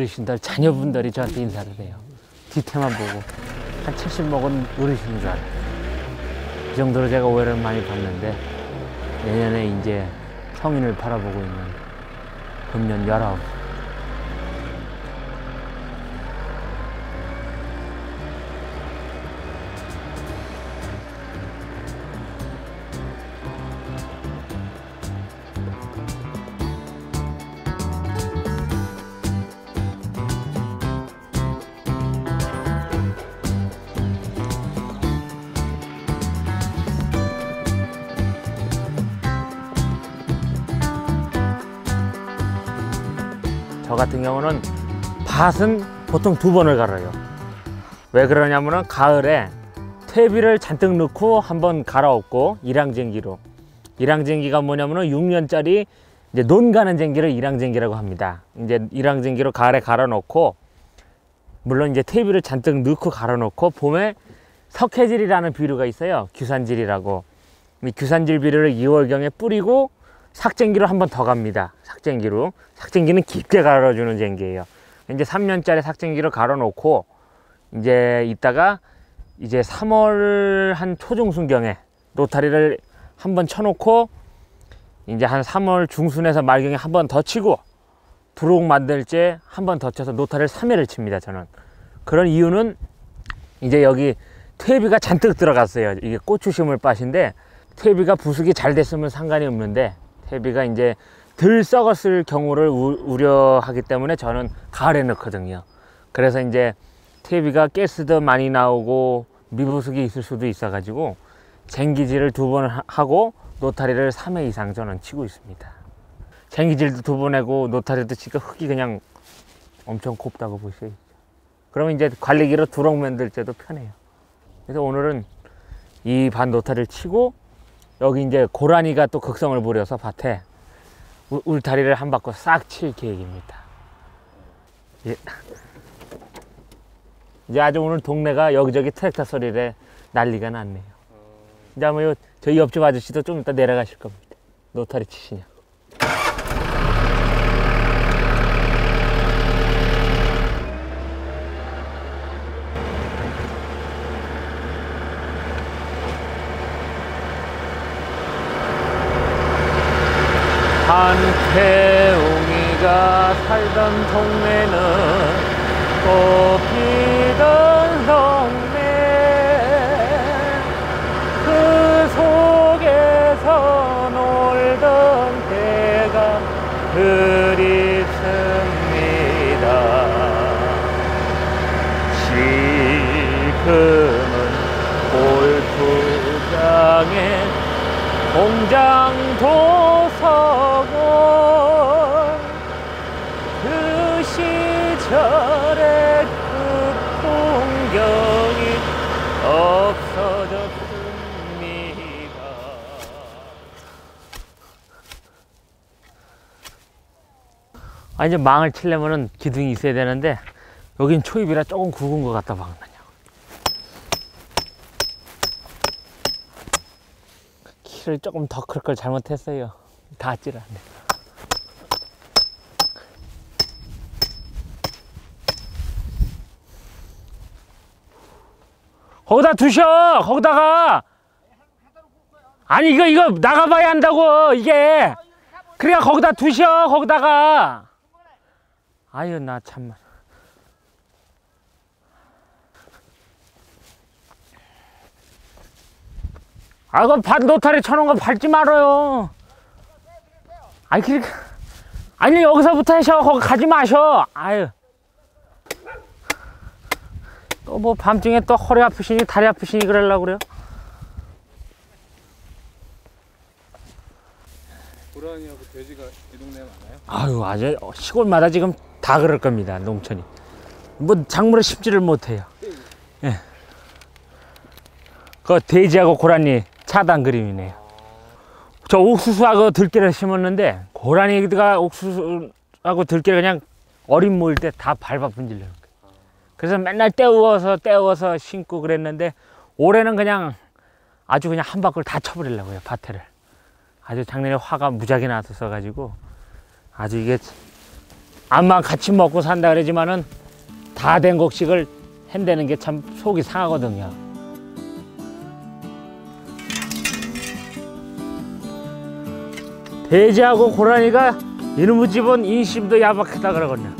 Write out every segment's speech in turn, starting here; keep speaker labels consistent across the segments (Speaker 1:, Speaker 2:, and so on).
Speaker 1: 어르신들, 자녀분들이 저한테 인사를 해요. 뒤태만 보고 한 70 먹은 어르신인 줄 알아요. 이 정도로 제가 오해를 많이 받는데 내년에 이제 성인을 바라보고 있는 금년 19. 같은 경우는 밭은 보통 두 번을 갈아요. 왜 그러냐면은 가을에 퇴비를 잔뜩 넣고 한번 갈아엎고 일항쟁기로 일항쟁기가 뭐냐면은 6년짜리 이제 논 가는 쟁기를 일항쟁기라고 합니다. 이제 일항쟁기로 가을에 갈아 놓고 물론 이제 퇴비를 잔뜩 넣고 갈아 놓고 봄에 석회질이라는 비료가 있어요. 규산질이라고. 이 규산질 비료를 2월경에 뿌리고 삭쟁기로 한 번 더 갑니다. 삭쟁기로. 삭쟁기는 깊게 갈아주는 쟁기예요. 이제 3년짜리 삭쟁기를 갈아 놓고 이제 이따가 이제 3월 한 초중순경에 노타리를 한 번 쳐놓고 이제 한 3월 중순에서 말경에 한 번 더 치고 두록 만들 때 한 번 더 쳐서 노타리를 3회를 칩니다. 저는. 그런 이유는 이제 여기 퇴비가 잔뜩 들어갔어요. 이게 고추 심을 밭인데 퇴비가 부숙이 잘 됐으면 상관이 없는데 퇴비가 이제 덜 썩었을 경우를 우, 우려하기 때문에 저는 가을에 넣거든요. 그래서 이제 퇴비가 가스도 많이 나오고 미부숙이 있을 수도 있어 가지고 쟁기질을 두 번 하고 노타리를 3회 이상 저는 치고 있습니다. 쟁기질도 두 번 하고 노타리도 치니까 흙이 그냥 엄청 곱다고 보셔야죠. 그러면 이제 관리기로 두렁 만들 때도 편해요. 그래서 오늘은 이 반 노타리를 치고 여기 이제 고라니가 또 극성을 부려서 밭에 울- 울타리를 한 바퀴 싹 칠 계획입니다. 예. 이제 아주 오늘 동네가 여기저기 트랙터 소리에 난리가 났네요. 이제 아마 요 저희 옆집 아저씨도 좀 이따 내려가실 겁니다. 노타리 치시냐. 한태웅이가 살던 동네는 꽃피던 동네. 그 속에서 놀던 때가 그립습니다. 지금은 골프장에 공장 도 시절의 그 풍경이 없어졌습니다. 아 이제 망을 치려면은 기둥이 있어야 되는데 여긴 초입이라 조금 굵은 것 같다 방금. 키를 조금 더 클 걸 잘못했어요. 닿질 않네. 거기다 두셔! 거기다가! 아니, 이거, 이거 나가봐야 한다고, 이게! 그래야 거기다 두셔! 거기다가! 아유, 나 참말. 아, 그반 노타리 쳐놓은 거 밟지 말아요. 아니, 그러니까. 아니, 여기서부터 하셔. 거기 가지 마셔. 아유. 또 뭐 밤중에 또 허리 아프시니 다리 아프시니 그러려고 그래요?
Speaker 2: 고라니하고 돼지가 이 동네에 많아요?
Speaker 1: 아유, 아주 시골마다 지금 다 그럴 겁니다. 농촌이. 뭐 작물을 심지를 못해요. 예. 그 돼지하고 고라니 차단 그림이네요. 저 옥수수하고 들깨를 심었는데 고라니가 옥수수하고 들깨를 그냥 어린 모일 때 다 밟아 분질려는 거예요. 그래서 맨날 떼우어서 떼우어서 심고 그랬는데 올해는 그냥 아주 그냥 한 바퀴를 다 쳐버리려고요 밭에를. 아주 작년에 화가 무지하게 났었어 가지고 아주 이게 암만 같이 먹고 산다 그러지만은 다 된 곡식을 핸대는 게 참 속이 상하거든요. 돼지하고 고라니가 이놈의 집은 인심도 야박하다 그러거든요.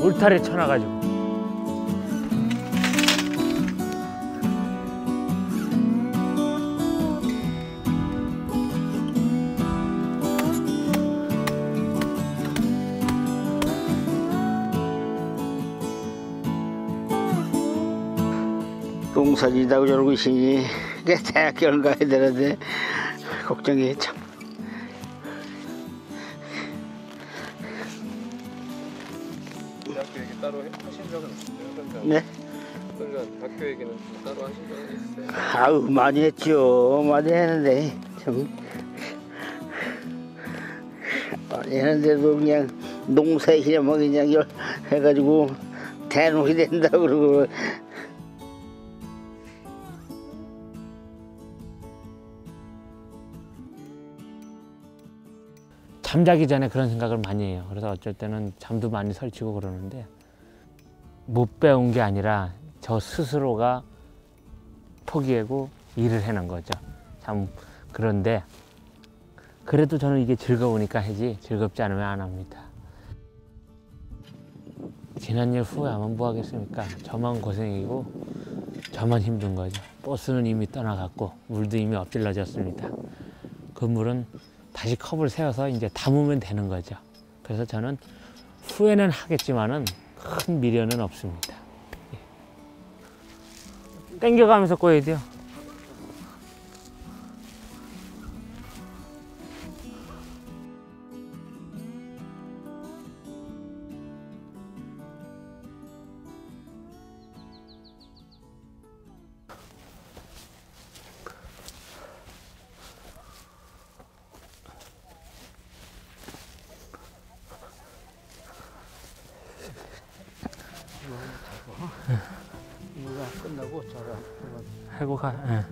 Speaker 1: 울타리 쳐놔가지고.
Speaker 3: 농사지다고 저러고 있으니 그 대학교를 가야 되는데 걱정이 참.
Speaker 2: 대학교 얘기 따로 해- 하신 적은 있어요? 그러니까,
Speaker 3: 네.
Speaker 2: 그러니까 학교 얘기는 좀 따로 하신 적은 있어요?
Speaker 3: 아우 많이 했죠. 많이 했는데 참 많이 했는데도 그냥 농사에 그냥 뭐 그냥 열- 해가지고 대놓이 된다 그러고
Speaker 1: 잠자기 전에 그런 생각을 많이 해요. 그래서 어쩔 때는 잠도 많이 설치고 그러는데 못 배운 게 아니라 저 스스로가 포기하고 일을 해는 거죠. 참 그런데 그래도 저는 이게 즐거우니까 하지 즐겁지 않으면 안 합니다. 지난 일 후회하면 뭐 하겠습니까? 저만 고생이고 저만 힘든 거죠. 버스는 이미 떠나갔고 물도 이미 엎질러졌습니다. 그 물은 다시 컵을 세워서 이제 담으면 되는 거죠. 그래서 저는 후회는 하겠지만은 큰 미련은 없습니다. 예. 땡겨가면서 꺼야 돼요.
Speaker 3: 이거 끝나고 저랑
Speaker 1: 하고 가. 예.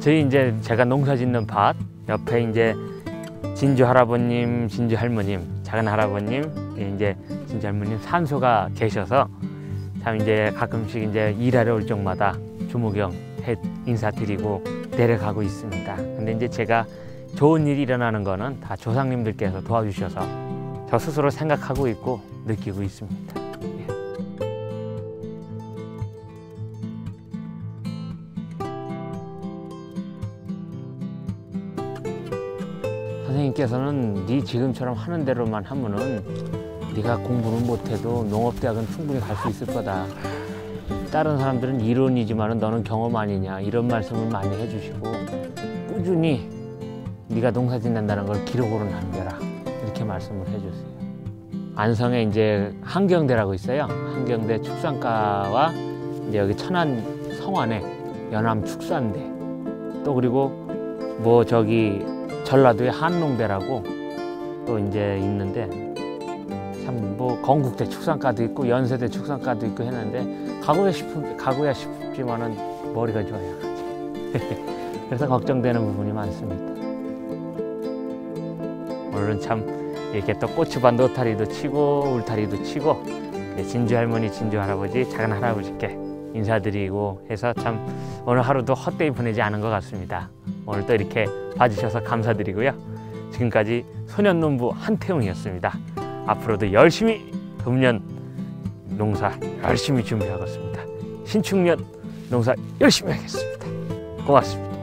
Speaker 1: 저희 이제 제가 농사 짓는 밭 옆에 이제 진주 할아버님, 진주 할머님, 작은 할아버님, 이제 진주 할머님 산소가 계셔서 참 이제 가끔씩 이제 일하러 올 적마다 주무경 해 인사드리고 내려가고 있습니다. 근데 이제 제가 좋은 일이 일어나는 거는 다 조상님들께서 도와주셔서 저 스스로 생각하고 있고 느끼고 있습니다. 예. 선생님께서는 네 지금처럼 하는 대로만 하면은 네가 공부는 못해도 농업대학은 충분히 갈 수 있을 거다. 다른 사람들은 이론이지만은 너는 경험 아니냐 이런 말씀을 많이 해주시고 꾸준히 네가 농사 짓는다는 걸 기록으로 남겨라 이렇게 말씀을 해주세요. 안성에 이제 한경대라고 있어요. 한경대 축산과와 이제 여기 천안 성안에 연암 축산대 또 그리고 뭐 저기 전라도에 한농대라고 또 이제 있는데 참 뭐 건국대 축산과도 있고 연세대 축산과도 있고 했는데 가고야 싶 가고야 싶지만은 머리가 좋아요. 그래서 걱정되는 부분이 많습니다. 오늘은 참 이렇게 또 고추밭 노타리도 치고 울타리도 치고 네, 진주 할머니, 진주 할아버지, 작은 할아버지께 인사드리고 해서 참 오늘 하루도 헛되이 보내지 않은 것 같습니다. 오늘 또 이렇게 봐주셔서 감사드리고요. 지금까지 소년농부 한태웅이었습니다. 앞으로도 열심히 금년 농사 열심히 준비하겠습니다. 신축년 농사 열심히 하겠습니다. 고맙습니다.